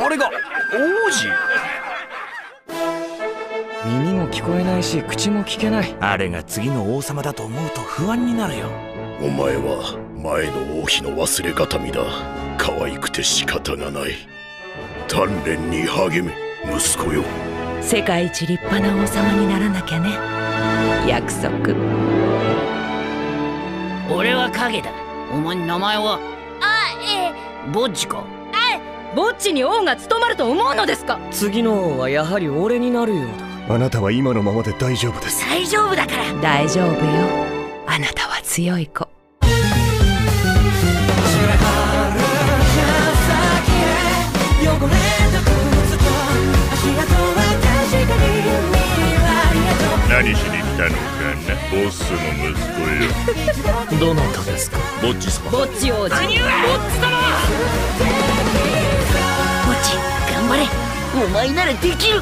俺が王子？耳も聞こえないし口も聞けない。あれが次の王様だと思うと不安になるよ。お前は前の王妃の忘れ形見だ。可愛くて仕方がない。鍛錬に励め息子よ。世界一立派な王様にならなきゃね。約束。俺は影だ。お前名前は？あええ。ボッジか？ぼっちに王が務まると思うのですか？次の王はやはり俺になるようだ。あなたは今のままで大丈夫です。大丈夫だから。大丈夫よ。あなたは強い子。何しに来たのかな？ボスの息子よ。どなたですか？ボッジ様ぼっち王子ボッチ頑張お前ならできる。